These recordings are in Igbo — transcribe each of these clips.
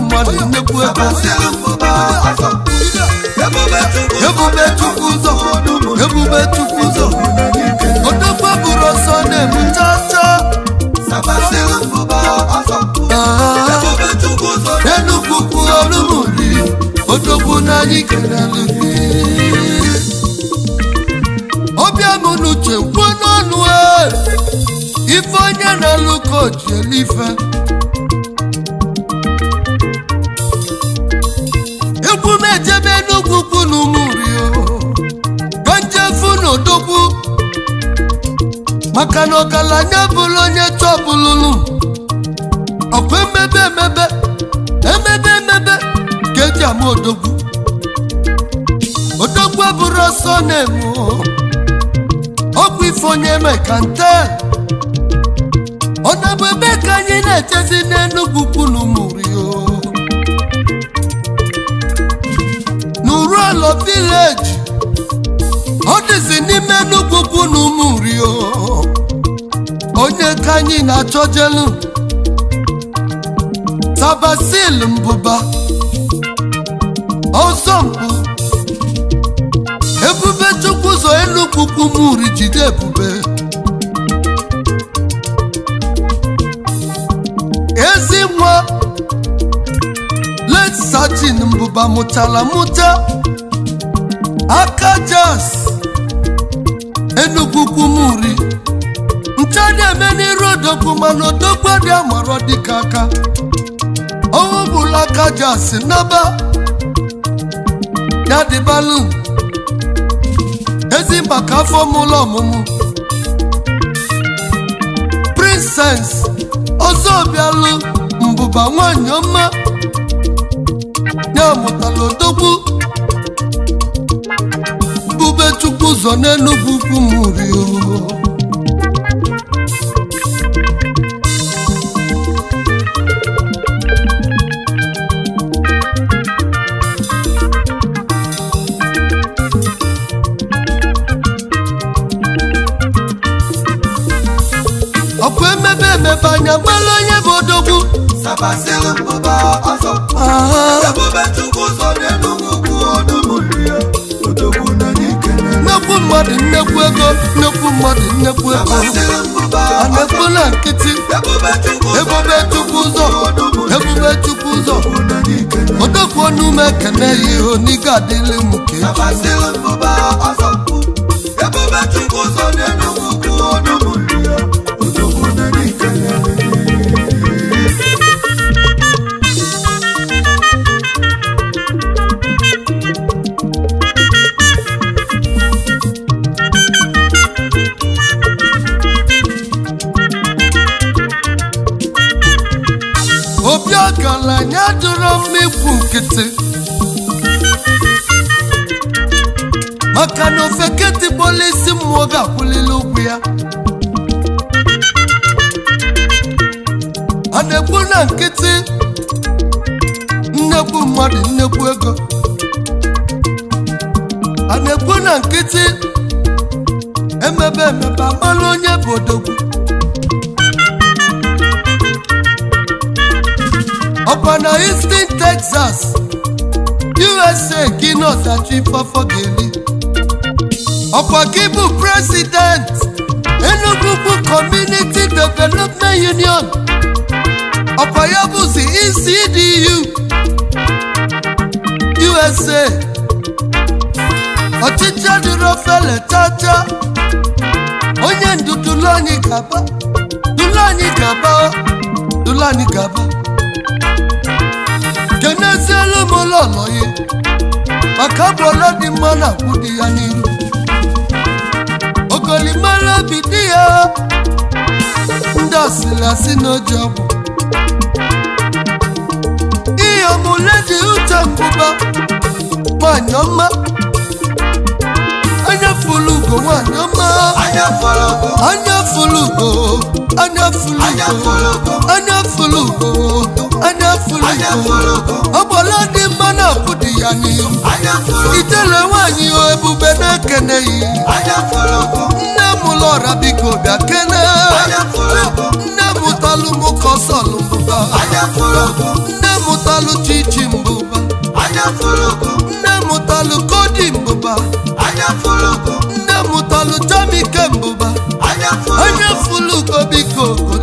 mmadụ nnekwu ego ebube chukwu ụzọ ebube chukwu ụzọ ọsọ na-ebu chacha enugwu kwu olumuri n'anyị kerelu ọbịa m kwuo n'ọnụ e. ife onye na-alụ ka maka na ọgaranya bụrụ onye chọbụlụlụ ọkwa emebe emebe emebe emebe ka eji ama odogwu odogwu ọsọ na-eme ọgwụ ife onye eme ka nte ọ na-abụ ebe ka anyị na-echezi n'enugwu kwunu mụrio ala vileji ọ dịzi n'ime enugwu kwunu mụrio onye ka anyị na-achọjelu tabasil mbụba ọzọmpụ ebube chukwuzọ elukwukwu elu jide ebube ezi nwa let mbụba mụtara mụta aka jas enugwu kwumuri nke a na-eme n'iru odogwu mana odogwu adị amarọ dịka aka ọnwụ bụla aka ji asị naba ya dịbalụ ezi maka afọ mụlọ ọmụmụ prinses ọzọ bịalụ mbụba nwanyị ọma ya mụtara odogwu bube chukwu ụzọ n'enugwu ukwu ọzọ nnekwu mmadụ nnekwu ego nnekwu mmadụ nnekwu ego na nkịtị ebube chukwu ụzọ ebube chukwu ụzọ odogwu ọnụme ekene ya ihu n'ike adịghị m chukwu ọgaranya dọrọ ikwu nkịtị maka na ofe ketịkpọla isi mmụọ ga-akwụlili ụkwụ ya a na-ekwu na nkịtị nnekwu mmadụ nnekwu ego a na-ekwu na nkịtị emebe emebe amalụ onye bụ odogwu ọ̀pọ̀nà Houston Texas USA kí náà ṣàtì fọ́fọ́ gèlè ọ̀pọ̀ kíbu president Enugu Community Development Union ọ̀pọ̀ yọ̀bùsì ECDU USA ọ̀chịchị dịrị fele chacha onye ndu dulani gaba dulani gaba oh. dulani gaba kenezielu m ụlọ ọnọghị maka abụ ole dị mma na-akwụ dị ya n'ihu ogolimara bi di ya ndị asịrị asị n'oji ọgwụ ihe omule dị uche mbụba nwanyị ọma anya fụlụ ugo nwanyị ọma anya fụlụ ugo anya fụlụ ugo anya fụlụ ugo Adefulugo ọgbọla dị mma na ọbụdị ya n'ihu itere nwaanyị ebube na-ekeneghị ekene nne m lọra biko bịa kene nne m talụ m kọsọlụ mbụba nne m talụ chichi mbụba nne m talụ kodi mbụba nne m talụ jamike mbụba onye fulugo biko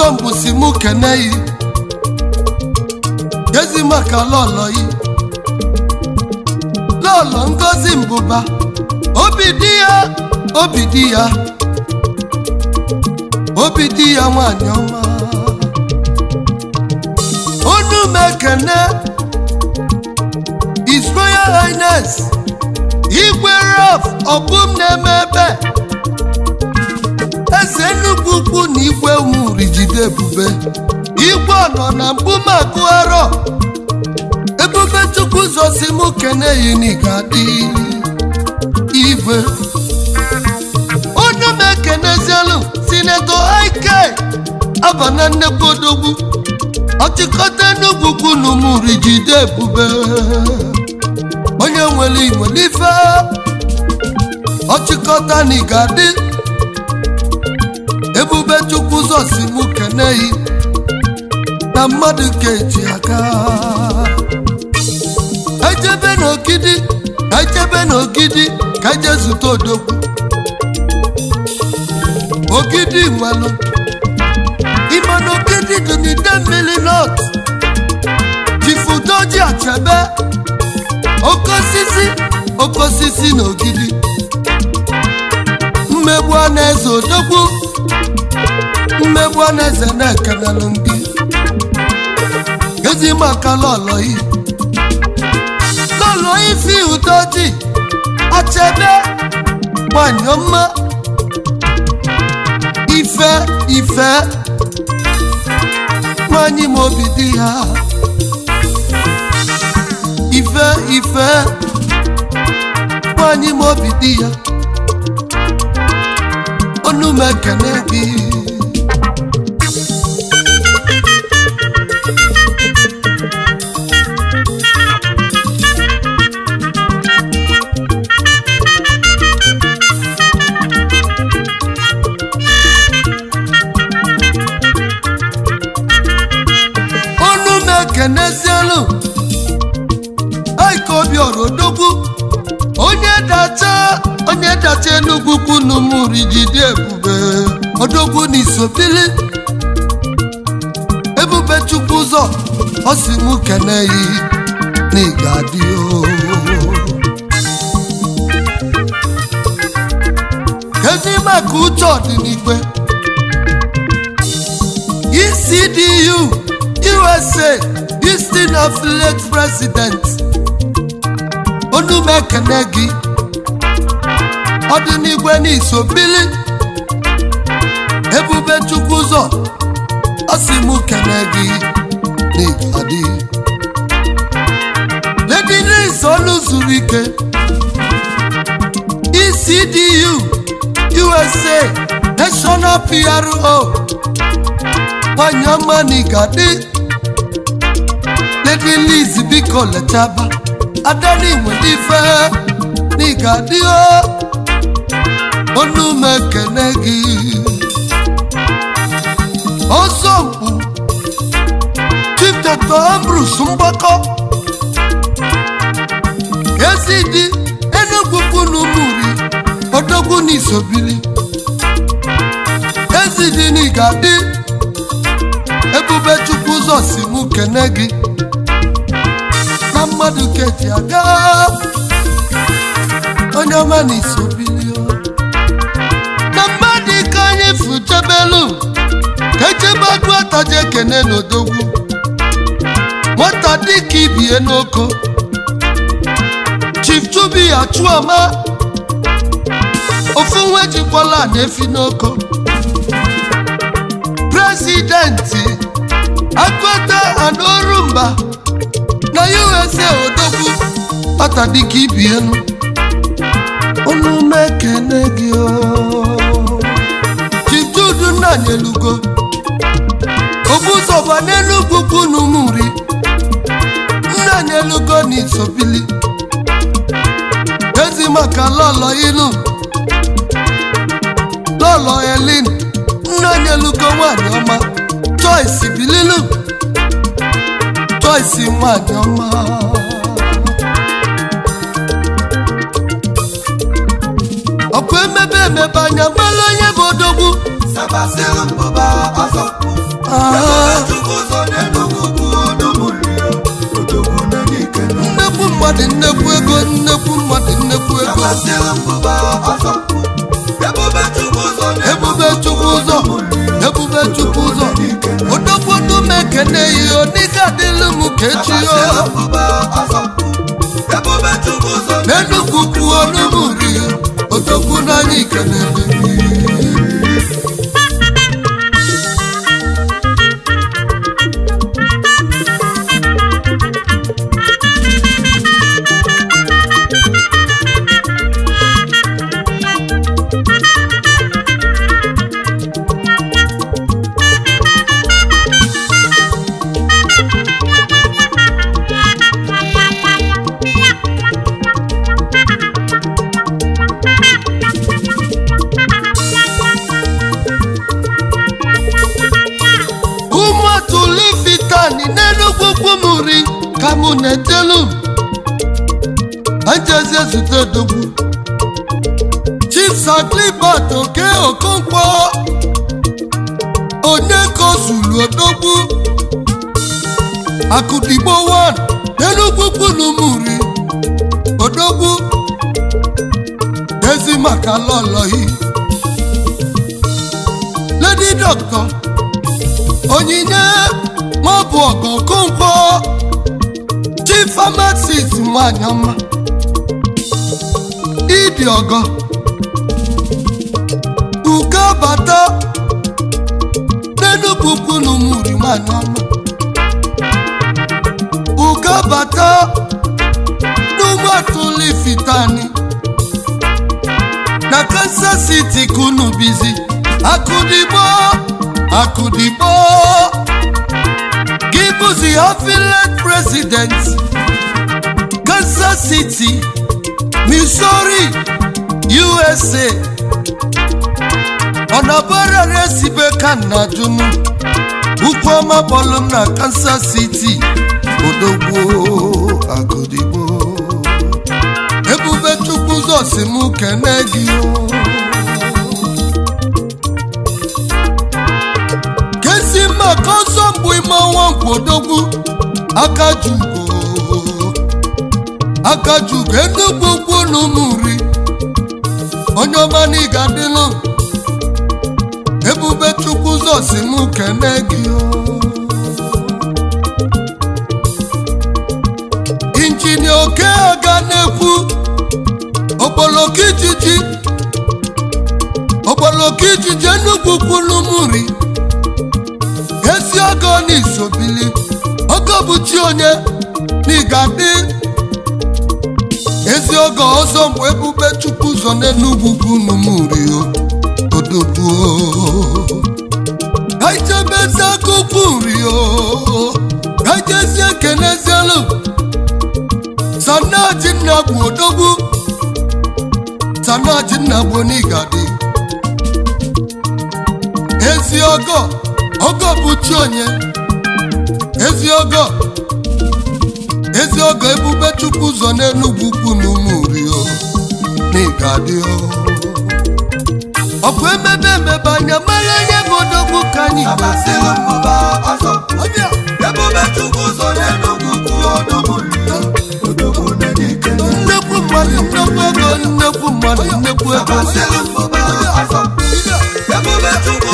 ụzọ mbụsi mụ keneyi gezi maka lọlọyi lọlọ ngozi mbụba obi di ya obi di ya obi di ya nwanyị ọma onu m ekene His Royal Highness igwe raf ọbụm na-eme ebe eze Enugu ukwu na igwe umuri jide ebube igwe ọnọ na mbụ arọ. ebube chukwu zosi m keneyi ga-adị ive onye m ekenezielu sineto ike abana nnekwu odogwu ọchịkọta Enugu ukwu na umuri jide ebube onye nwere igwe n'ife ọchịkọta na ị ga ebube chukwu zọsi mụ na mmadụ keji aka ejebe n'ogidi ejebe n'ogidi ka eje zute odogwu ogidi nwelu ịma dị n'ide mmiri nọt jifudoji achebe okosisi Okosisi oke na ogidi mmegbu a na-eze odogwu mmegbu ọnaeze na n'elu ndị ezi maka lọlọyi lọlọyi si ụdọ dị achebe nwanyị mma ife ife nwanyị ma obi dị ya ife ife nwanyị ma obi dị ya onu m ekene gị prezident onu m gị ọ dị n'igwe n'iso bili ebube chukwu ụzọ ọ sị mụ kene gị n'ịgadi ledi olu zuru ike ECDU USA national PRO nwanyị ọma Adediliz biko letaba adeniwelife o onu m ekene gị Ọzọmkpu Chiftata ambrus Mgbakọ Ezidi Enugwu funu muri Odogwu n'isobili Ezidi dị Ebube Chukwu ụzọ si mụ kene gị mmadụ keji aga onye ọma na-eso bilio ka mmadụ ike anyị fụchebelu ka echebegbu ataji ekene n'odogwu nwata dịka ibie n'oko chief chubi ofu na-efi n'oko mba na USA odogwu ata dịka ibi elu unu mekene gị chitudu nna nyelugo n'elu n'enugwu kwunu muri nna nyelugo na isobili ezi maka lọlọ ilu lọlọ elin nna nyelugo nwanyị ọma choice bililu Joyce nwanyị ọma ọkụ emebe emebe anya mmanụ onye bụ odogwu nnekwu mmadụ nnekwu ego nnekwu mmadụ nnekwu ego ebube chukwu ebube chukwu ụzọ kene ihe dịka dịlụ m kechi n'enugwu kwuo n'ụmụ ri otokwu n'anya ikene Clifford Oke Okonkwo Onyeka Ozulu Odogwu Akudigbo 1 Enugu Kpunumuri Odogwu Ezi maka lọlọhi Lady Doctor Onyinye maọbụ ọgọ Okonkwo Chief Pharmacist nwanyị ọma Idi ọgọ bato nínú kúkúlù múri mà nọmọ uga bato numa tuli fitani na Kansas City kunu bizi akudibo akudibo gibuzi affiliate president Kansas City Missouri USA. ọnabọrara esibe kana dum ukwuọma bọọlụ m na kansas city odogbuo agụdigbo ebube chukwu zọs m kene gị kesi maka ọsọ mbụ ime ọnwa nkwodogbu aka jugo aka jugo enugbo ugwu na ụmụ nri onye ọma na ịga ebube chukwu zosi m kene gị injinia oke ga na-ekwu okpoloko ijiji okpoloko ijiji enugwu kwulumuri esi ogo n'isobili ogo bụ chi onye n'ịgadị ezi ogo ọzọ mgbe ebube chukwu zọ n'enugwu kwulumuri o odogbuo echebezi akụpụrio ejezi ekenezielu sanajinna bụ odogwu sanajinna bụ n'igadi ezi ọgọ ọgọ bụ chi onye ezi ọgọ ezi ọgọ ebube chukwu n'elu n'enugwu ukwu na ụmụ rio ọ bụ emebe emebe anya mara onye bụ odogwu ka anyị nnekwu mmadụ nnekwu ego nnekwu mmadụ nnekwu ego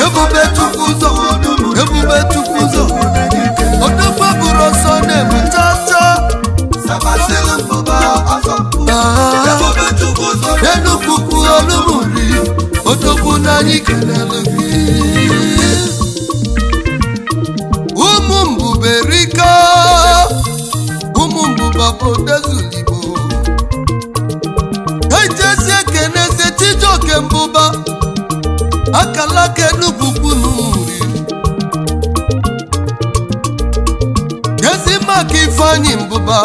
ebube chukwu ụzọ ndị anyị kelere gị ụmụ mbuberika ụmụ mbụbabodezuligbo ejesi ekeneze chijioke mbụba akalaka enububunu nri ezi maka ifeanyị mbụba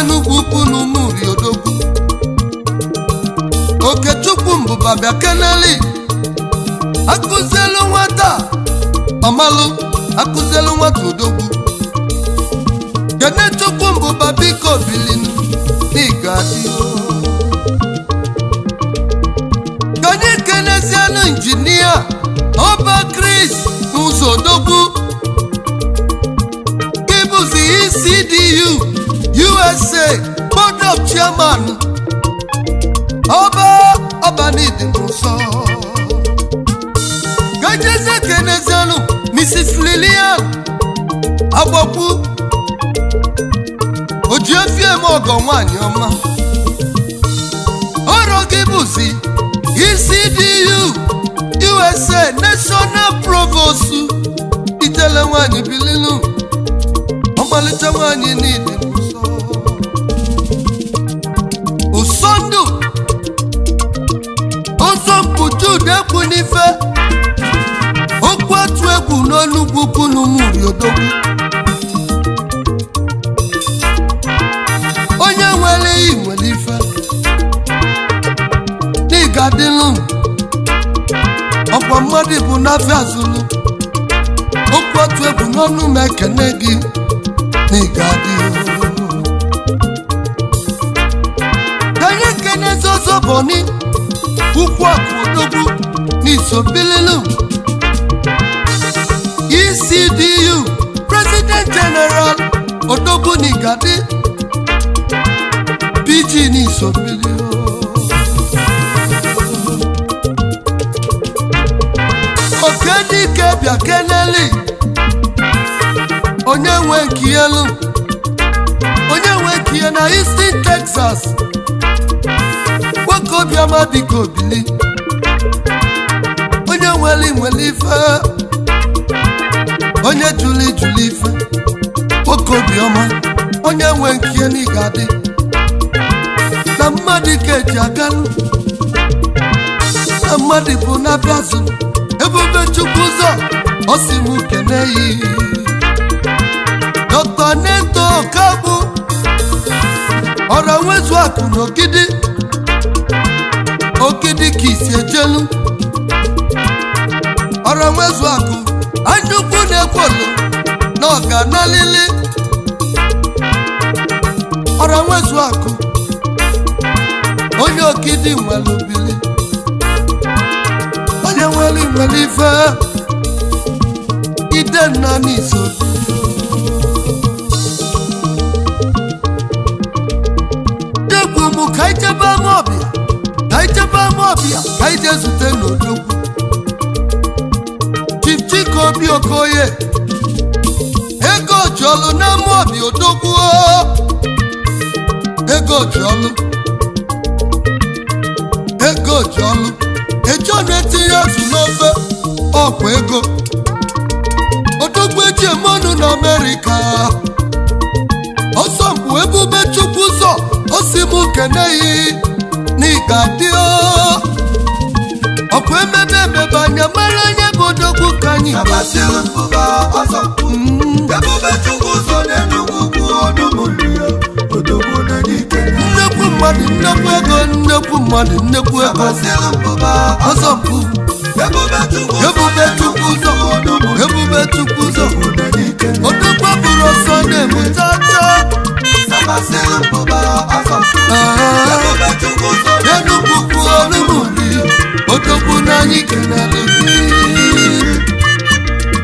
enugwu ukwu na ụmụri odogwu okechukwu mbụba bịa keneli akụzielu nwata ọmalụ akụzielu nwata odogwu kenechukwu mbụba biko injinia ọba USA board of chairman ọba ọbanidi nsọ gajeze kenezianu Mrs. Lillian agbọkwu ojiefiem ọgọ nwanyị ọma ọrụ gị bụzi ECDU USA national provost itele nwanyị bililu ọmalite nwanyị niile akụ n'ife okwu otu egwu n'olugwu odogwu onye nwere iyi nwere ife n'ịga dịlụ ọkwa mmadụ bụ n'afịa azụlụ okwu otu egwu n'ọnụ m ekene gị n'ịga dị onye kene zozoboni ukwu akụ odogwu Itobilinu ECDU President General Odogun Nigade PG ní Itobilinu. Okedike Biakeneli onye nwe nkielu onye nwe nkie na Houston Texas nwoke obiọma biko bili nweli nweli ife onye juli juli ife obi obiọma onye nwe nke na ga-adị na mmadụ ka eji aganụ na mmadụ bụ na biazụ ebube chukwu ụzọ ọ si m kene yi dọkta neto kabụ ọra nwezu akụ na ogidi ogidi ka isi ejelu ọra nwezu akụ anyukwu na ekwolu na ọga na lili ọra nwezu akụ onye okidi nwere obili onye nwere nwere ife ide nna n'iso degwu mụ ka ijebe ama ọbịa ka ijebe ama ọbịa ka ije zute n'odogwu obi okoye ego jiolu na amaobi odogwu ego jiolu ego jiolu ejona etinye azụ n'ofe ọkwa ego odogwu eji emanụ na amerịka ọsọ mkpu ebube chukwu ụzọ osimu m keneyi na ịga ọkwa emebe emebe anya mara onye bụ odogwu ka anyị mm. nnekwu mmadụ nnekwu ego nnekwu mmadụ nnekwu ego ọzọmpụ ebube chukwu ụzọ ebube chukwu bụrụ ọsọ na-ebute ọjọ enugwu anyị kenere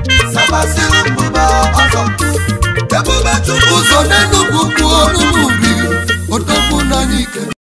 gị sabasịrị mbụba ọzọ ebube chukwu so n'enugwu kwuo n'ubi odogwu na anyị kenere